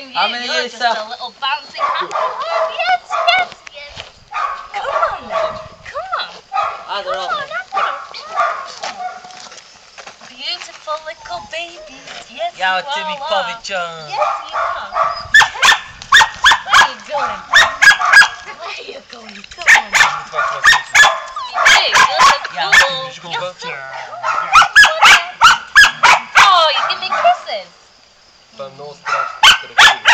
than you. I'm gonna You're just a little bouncing yes, yes, yes. Come on. Come on. I don't Come know. on, Beautiful little babies. Yes, Yo, you Jimmy are. Bobby Jones. Yes, you are. Where are you going? Where are you going? Come on. Yeah, you're go. Yeah. Oh, you give me kisses. But no, hospital.